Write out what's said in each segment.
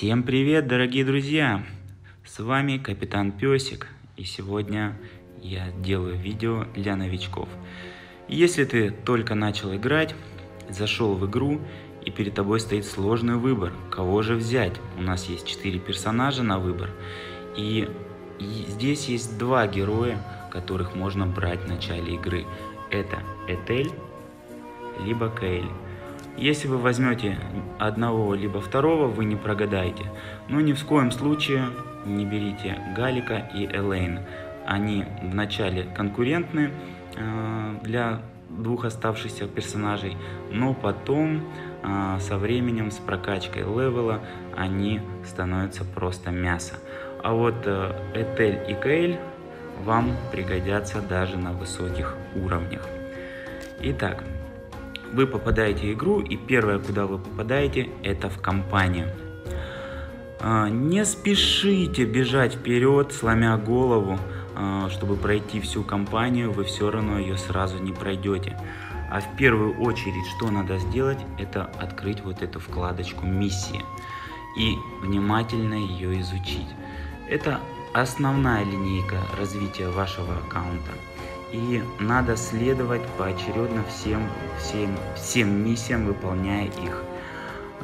Всем привет, дорогие друзья! С вами Капитан Песик, и сегодня я делаю видео для новичков. Если ты только начал играть, зашел в игру, и перед тобой стоит сложный выбор, кого же взять. У нас есть 4 персонажа на выбор, и, здесь есть два героя, которых можно брать в начале игры. Это Этель, либо Кейль. Если вы возьмете одного либо второго, вы не прогадаете. Но ни в коем случае не берите Галика и Элейн. Они вначале конкурентны э, для двух оставшихся персонажей, но потом э, со временем, с прокачкой левела, они становятся просто мясо. А вот э, Этель и Кейль вам пригодятся даже на высоких уровнях. Итак, вы попадаете в игру, и первое, куда вы попадаете, это в компанию. А, не спешите бежать вперед, сломя голову, а, чтобы пройти всю компанию, вы все равно ее сразу не пройдете. А в первую очередь, что надо сделать, это открыть вот эту вкладочку «Миссии» и внимательно ее изучить. Это основная линейка развития вашего аккаунта и надо следовать поочередно всем, всем, всем миссиям, выполняя их.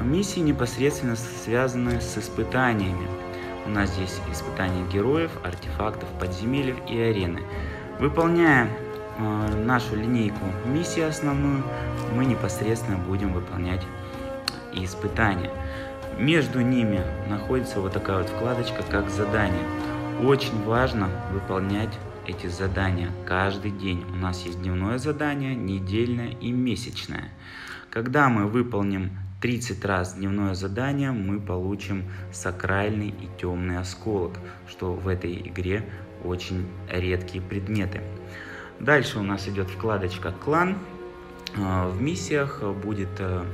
Миссии непосредственно связаны с испытаниями. У нас здесь испытания героев, артефактов, подземельев и арены. Выполняя э, нашу линейку миссии основную, мы непосредственно будем выполнять испытания. Между ними находится вот такая вот вкладочка, как задание. Очень важно выполнять эти задания каждый день. У нас есть дневное задание, недельное и месячное. Когда мы выполним 30 раз дневное задание, мы получим сакральный и темный осколок, что в этой игре очень редкие предметы. Дальше у нас идет вкладочка «Клан». А, в миссиях будет э,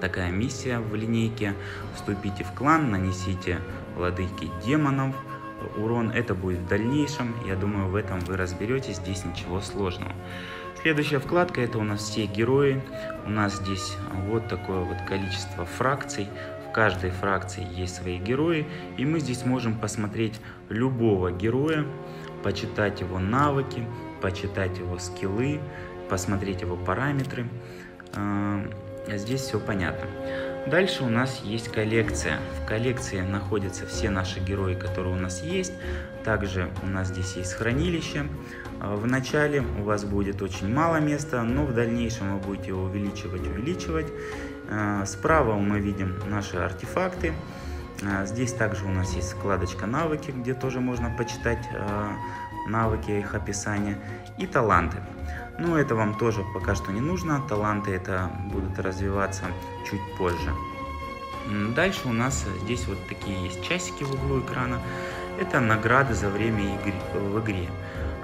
такая миссия в линейке. Вступите в клан, нанесите владыке демонов – урон. Это будет в дальнейшем. Я думаю, в этом вы разберетесь. Здесь ничего сложного. Следующая вкладка это у нас все герои. У нас здесь вот такое вот количество фракций. В каждой фракции есть свои герои. И мы здесь можем посмотреть любого героя, почитать его навыки, почитать его скиллы, посмотреть его параметры. А, здесь все понятно. Дальше у нас есть коллекция. В коллекции находятся все наши герои, которые у нас есть. Также у нас здесь есть хранилище. А, в начале у вас будет очень мало места, но в дальнейшем вы будете его увеличивать, увеличивать. А, справа мы видим наши артефакты. А, здесь также у нас есть вкладочка навыки, где тоже можно почитать навыки, их описание и таланты. Но это вам тоже пока что не нужно, таланты это будут развиваться чуть позже. Дальше у нас здесь вот такие есть часики в углу экрана. Это награды за время игры, в игре.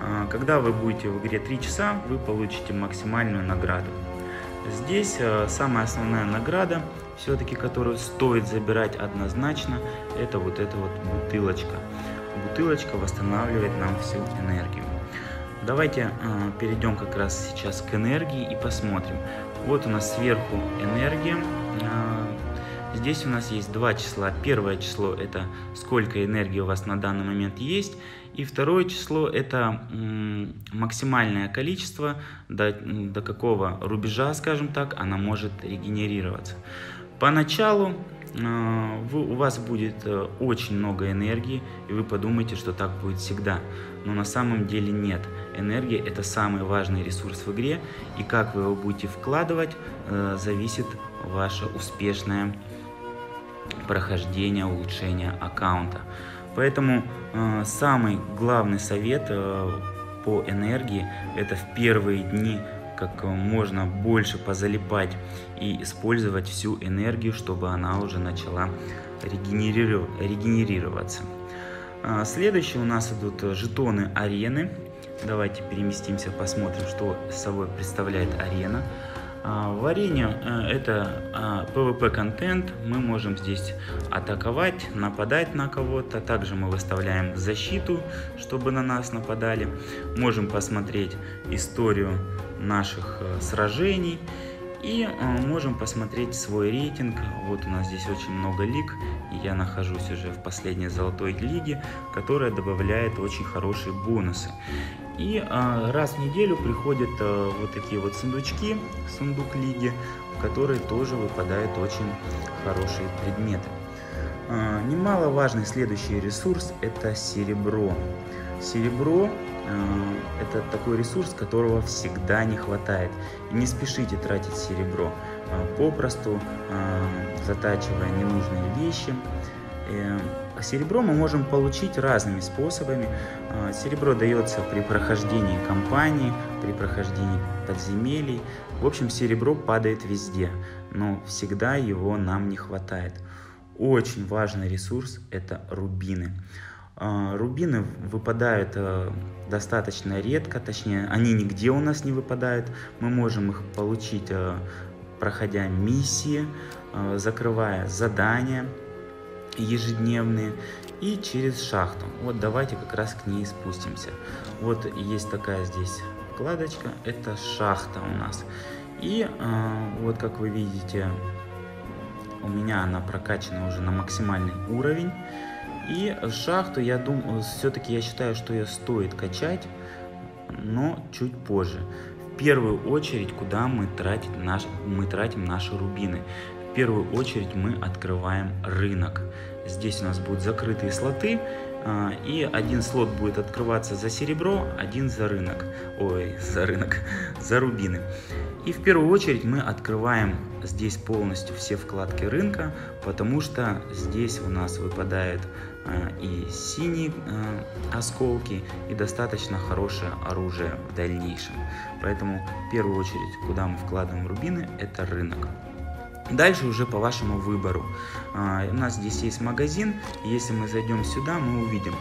А, когда вы будете в игре 3 часа, вы получите максимальную награду. Здесь э, самая основная награда, все-таки которую стоит забирать однозначно, это вот эта вот бутылочка. Бутылочка восстанавливает нам всю энергию. Давайте э, перейдем как раз сейчас к энергии и посмотрим. Вот у нас сверху энергия. Э, здесь у нас есть два числа. Первое число это сколько энергии у вас на данный момент есть. И второе число это максимальное количество, до, до какого рубежа, скажем так, она может регенерироваться. Поначалу а, вы, у вас будет э, очень много энергии, и вы подумаете, что так будет всегда. Но на самом деле нет. Энергия это самый важный ресурс в игре, и как вы его будете вкладывать, э, зависит ваше успешное прохождение, улучшение аккаунта. Поэтому э, самый главный совет по энергии это в первые дни как можно больше позалипать и использовать всю энергию, чтобы она уже начала регенерироваться. А, следующие у нас идут жетоны арены. Давайте переместимся, посмотрим, что собой представляет арена. А, в арене э, это PvP а, контент, мы можем здесь атаковать, нападать на кого-то, также мы выставляем защиту, чтобы на нас нападали, можем посмотреть историю наших э, сражений И э, можем посмотреть свой рейтинг. Вот у нас здесь очень много лиг. Я нахожусь уже в последней золотой лиге, которая добавляет очень хорошие бонусы. И э, раз в неделю приходят э, вот такие вот сундучки, сундук лиги, в которые тоже выпадают очень хорошие предметы. Немаловажный следующий ресурс это серебро. Серебро это такой ресурс, которого всегда не хватает. Не спешите тратить серебро, э, попросту затачивая ненужные вещи. Серебро мы можем получить разными способами. Серебро дается при прохождении кампании, при прохождении подземелий. В общем, серебро падает везде, но всегда его нам не хватает. Очень важный ресурс – это рубины. А, рубины выпадают э, достаточно редко, точнее, они нигде у нас не выпадают. Мы можем их получить, э, проходя миссии, закрывая задания ежедневные и через шахту. Вот давайте как раз к ней спустимся. Вот есть такая здесь вкладочка, это шахта у нас. И вот как вы видите, у меня она прокачана уже на максимальный уровень. И шахту, я думаю, все-таки я считаю, что ее стоит качать, но чуть позже. В первую очередь, куда мы тратим, наш, мы тратим наши рубины. В первую очередь мы открываем рынок. Здесь у нас будут закрытые слоты, а, и один слот будет открываться за серебро, один за рынок. Ой, за рынок, за рубины. И в первую очередь мы открываем здесь полностью все вкладки рынка, потому что здесь у нас выпадают э, и синие э, осколки, и достаточно хорошее оружие в дальнейшем. Поэтому в первую очередь, куда мы вкладываем рубины, это рынок. Дальше уже по вашему выбору. Э, у нас здесь есть магазин, если мы зайдем сюда, мы увидим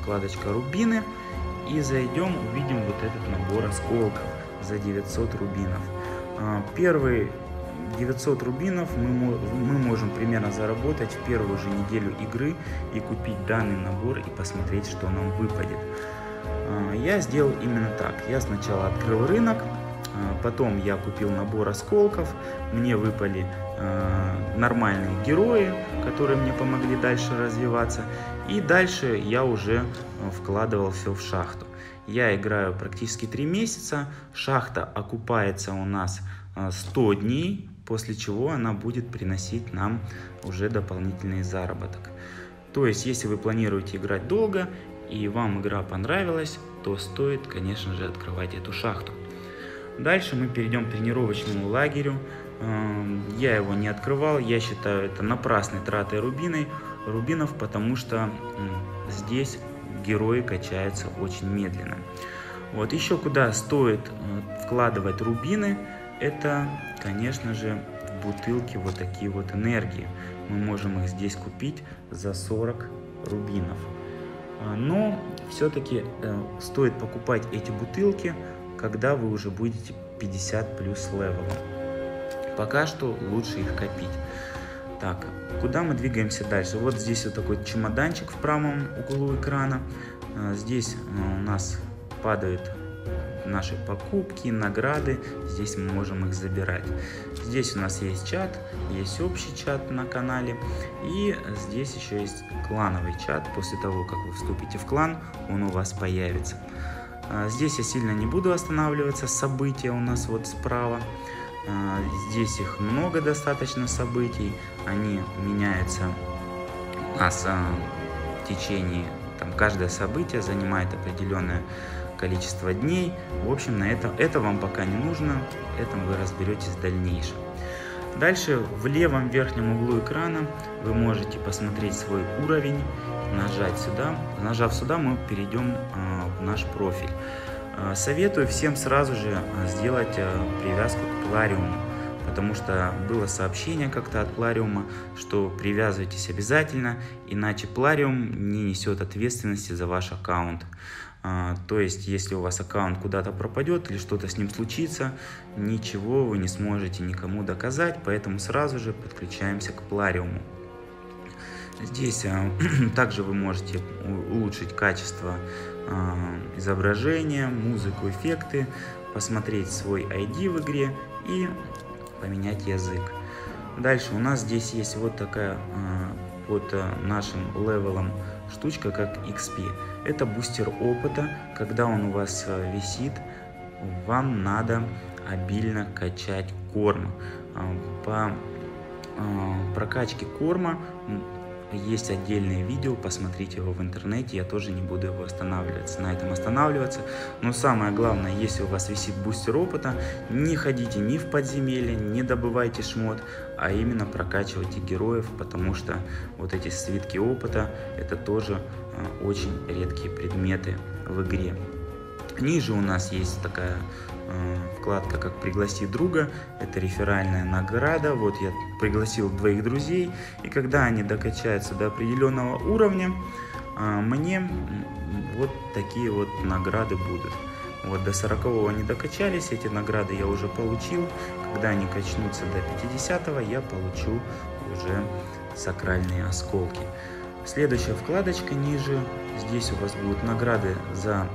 вкладочка рубины, и зайдем, увидим вот этот набор осколков за 900 рубинов. А, первые 900 рубинов мы, мы можем примерно заработать в первую же неделю игры и купить данный набор и посмотреть, что нам выпадет. А, я сделал именно так. Я сначала открыл рынок, а, потом я купил набор осколков, мне выпали нормальные герои, которые мне помогли дальше развиваться. И дальше я уже вкладывал все в шахту. Я играю практически 3 месяца. Шахта окупается у нас 100 а, дней, после чего она будет приносить нам уже дополнительный заработок. То есть, если вы планируете играть долго и вам игра понравилась, то стоит, конечно же, открывать эту шахту. Дальше мы перейдем к тренировочному лагерю. Я его не открывал, я считаю это напрасной тратой рубиной, рубинов, потому что здесь герои качаются очень медленно. Вот еще куда стоит э, вкладывать рубины, это, конечно же, в бутылки вот такие вот энергии. Мы можем их здесь купить за 40 рубинов. А, но все-таки э, стоит покупать эти бутылки, когда вы уже будете 50 плюс левелом. Пока что лучше их копить. Так, куда мы двигаемся дальше? Вот здесь вот такой чемоданчик в правом углу экрана. А, здесь а, у нас падают наши покупки, награды. Здесь мы можем их забирать. Здесь у нас есть чат, есть общий чат на канале. И здесь еще есть клановый чат. После того, как вы вступите в клан, он у вас появится. А, здесь я сильно не буду останавливаться. События у нас вот справа. А, здесь их много достаточно событий, они меняются у нас а, в течение, там каждое событие занимает определенное количество дней. В общем, на это, это вам пока не нужно, этим вы разберетесь в дальнейшем. Дальше в левом верхнем углу экрана вы можете посмотреть свой уровень, нажать сюда. Нажав сюда, мы перейдем э, в наш профиль. Советую всем сразу же сделать привязку к Плариуму, потому что было сообщение как-то от Плариума, что привязывайтесь обязательно, иначе Плариум не несет ответственности за ваш аккаунт. То есть, если у вас аккаунт куда-то пропадет или что-то с ним случится, ничего вы не сможете никому доказать, поэтому сразу же подключаемся к Плариуму. Здесь а, также вы можете улучшить качество а, изображения, музыку, эффекты, посмотреть свой ID в игре и поменять язык. Дальше у нас здесь есть вот такая под нашим левелом штучка, как XP. Это бустер опыта. Когда он у вас висит, вам надо обильно качать корм. По прокачке корма есть отдельное видео, посмотрите его в интернете, я тоже не буду его останавливаться, на этом останавливаться. Но самое главное, если у вас висит бустер опыта, не ходите ни в подземелье, не добывайте шмот, а именно прокачивайте героев, потому что вот эти свитки опыта, это тоже э, очень редкие предметы в игре. Ниже у нас есть такая э, вкладка, как «Пригласи друга». Это реферальная награда. Вот я пригласил двоих друзей, и когда они докачаются до определенного уровня, э, мне вот такие вот награды будут. Вот до 40 они докачались, эти награды я уже получил. Когда они качнутся до 50 я получу уже сакральные осколки. Следующая вкладочка ниже. Здесь у вас будут награды за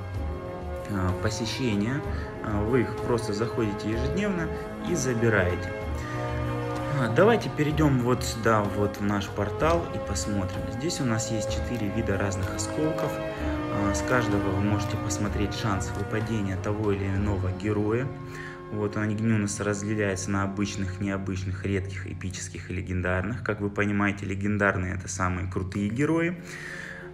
посещения. А, вы их просто заходите ежедневно и забираете. А, давайте перейдем вот сюда, вот в наш портал и посмотрим. Здесь у нас есть 4 вида разных осколков. С каждого вы можете посмотреть шанс выпадения того или иного героя. Вот они у нас разделяются на обычных, необычных, редких, эпических и легендарных. Как вы понимаете, легендарные это самые крутые герои.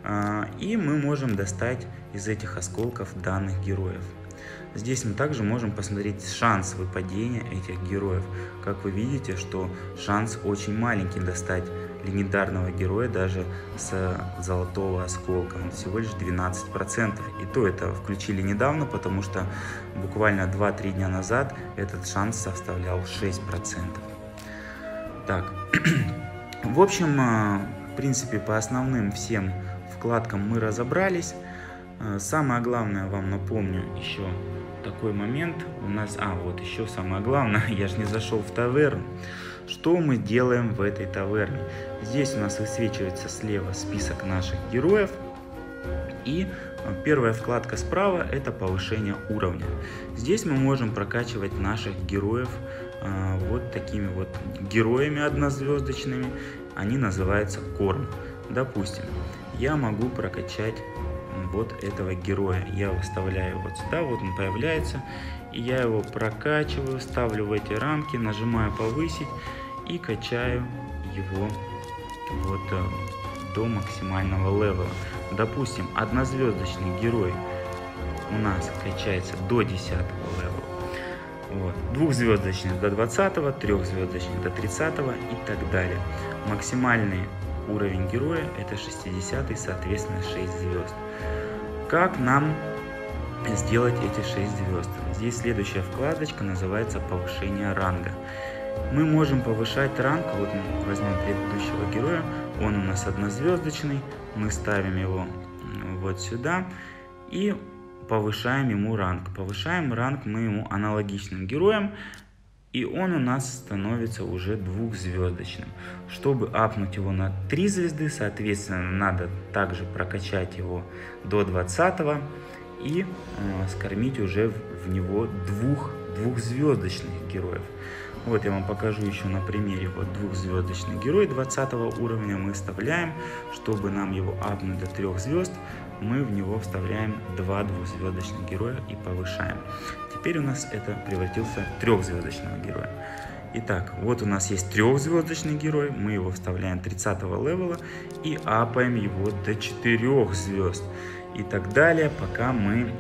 А, и мы можем достать из этих осколков данных героев. Здесь мы также можем посмотреть шанс выпадения этих героев. Как вы видите, что шанс очень маленький достать легендарного героя даже с золотого осколка. Он всего лишь 12%. И то это включили недавно, потому что буквально 2-3 дня назад этот шанс составлял 6%. Так, в общем, а, в принципе, по основным всем вкладкам мы разобрались. Э, самое главное вам напомню еще такой момент. У нас, а вот еще самое главное, я же не зашел в таверну. Что мы делаем в этой таверне? Здесь у нас высвечивается слева список наших героев. И э, первая вкладка справа это повышение уровня. Здесь мы можем прокачивать наших героев э, вот такими вот героями однозвездочными. Они называются корм. Допустим, я могу прокачать вот этого героя. Я выставляю вот сюда, вот он появляется, и я его прокачиваю, ставлю в эти рамки, нажимаю повысить и качаю его вот э, до максимального левела. Допустим, однозвездочный герой у нас качается до 10 левела. Вот. Двухзвездочный до 20, трехзвездочный до 30 и так далее. Максимальный Уровень героя это 60 соответственно 6 звезд. Как нам сделать эти 6 звезд? Здесь следующая вкладочка называется повышение ранга. Мы можем повышать ранг, вот мы возьмем предыдущего героя, он у нас однозвездочный, мы ставим его вот сюда и повышаем ему ранг. Повышаем ранг мы ему аналогичным героям, и он у нас становится уже двухзвездочным. Чтобы апнуть его на 3 звезды, соответственно, надо также прокачать его до 20 и э, скормить уже в него двух двухзвездочных героев. Вот я вам покажу еще на примере вот двухзвездочный герой 20 уровня мы вставляем, чтобы нам его апнуть до 3 звезд, мы в него вставляем два двухзвездочных героя и повышаем. Теперь у нас это превратился в трехзвездочного героя. Итак, вот у нас есть трехзвездочный герой, мы его вставляем 30 левела и апаем его до 4 звезд. И так далее, пока мы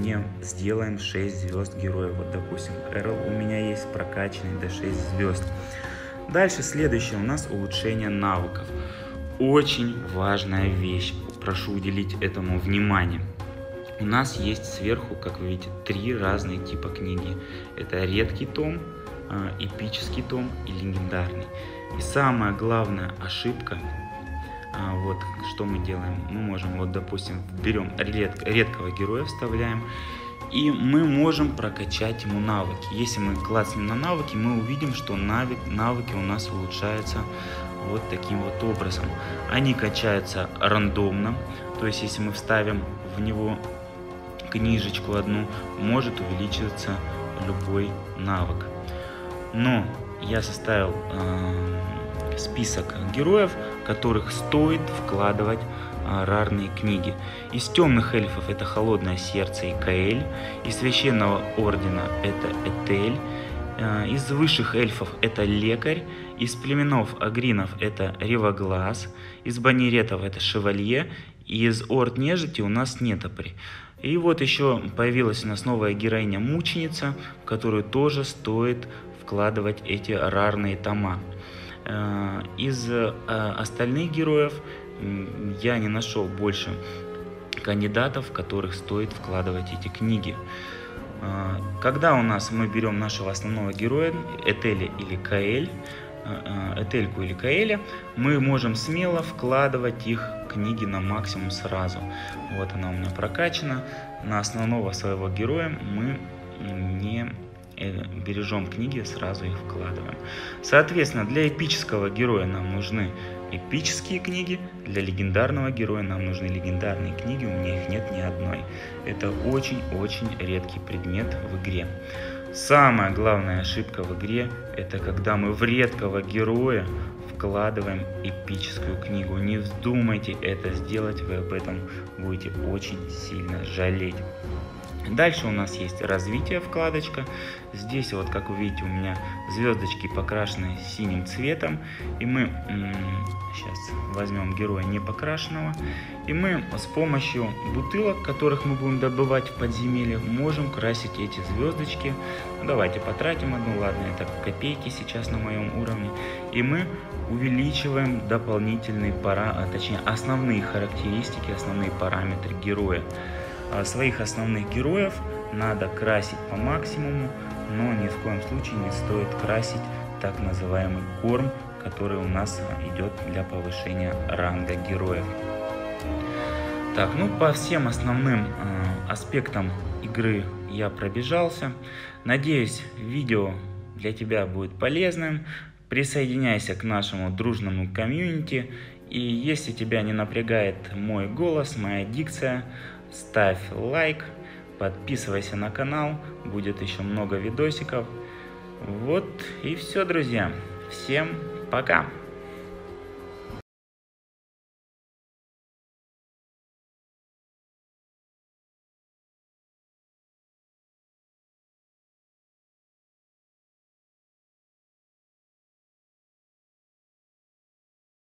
не сделаем 6 звезд героя. Вот, допустим, Эрл у меня есть прокачанный до 6 звезд. Дальше следующее у нас улучшение навыков. Очень важная вещь прошу уделить этому внимание. У нас есть сверху, как вы видите, три разные типа книги. Это редкий том, а, эпический том и легендарный. И самая главная ошибка, а, вот что мы делаем, мы можем, вот допустим, берем ред, редкого героя, вставляем, и мы можем прокачать ему навыки. Если мы класснем на навыки, мы увидим, что навык, навыки у нас улучшаются вот таким вот образом. Они качаются рандомно, то есть если мы вставим в него книжечку одну, может увеличиться любой навык. Но я составил э, список героев, которых стоит вкладывать э, рарные книги. Из темных эльфов это Холодное Сердце и Каэль, из Священного Ордена это Этель, э, из высших эльфов это Лекарь, из племенов Агринов это Ревоглаз, из Банеретов это Шевалье, из Орд Нежити у нас Нетопри. И вот еще появилась у нас новая героиня-мученица, в которую тоже стоит вкладывать эти рарные тома. Э, из э, остальных героев я не нашел больше кандидатов, в которых стоит вкладывать эти книги. Э, когда у нас мы берем нашего основного героя, Этели или Каэль, Этельку или Каэля, мы можем смело вкладывать их книги на максимум сразу. Вот она у меня прокачана. На основного своего героя мы не э, бережем книги, сразу их вкладываем. Соответственно, для эпического героя нам нужны эпические книги, для легендарного героя нам нужны легендарные книги, у меня их нет ни одной. Это очень-очень редкий предмет в игре. Самая главная ошибка в игре, это когда мы в редкого героя вкладываем эпическую книгу. Не вздумайте это сделать, вы об этом будете очень сильно жалеть. Дальше у нас есть развитие вкладочка. Здесь вот, как вы видите, у меня звездочки покрашены синим цветом. И мы сейчас возьмем героя не покрашенного. И мы с помощью бутылок, которых мы будем добывать в подземелье, можем красить эти звездочки. Давайте потратим одну, ладно, это копейки сейчас на моем уровне. И мы увеличиваем дополнительные пара, а точнее основные характеристики, основные параметры героя. А своих основных героев надо красить по максимуму, но ни в коем случае не стоит красить так называемый корм, который у нас идет для повышения ранга героев. Так, ну по всем основным э, аспектам игры я пробежался. Надеюсь, видео для тебя будет полезным. Присоединяйся к нашему дружному комьюнити. И если тебя не напрягает мой голос, моя дикция, ставь лайк, подписывайся на канал, будет еще много видосиков. Вот и все, друзья. Всем пока!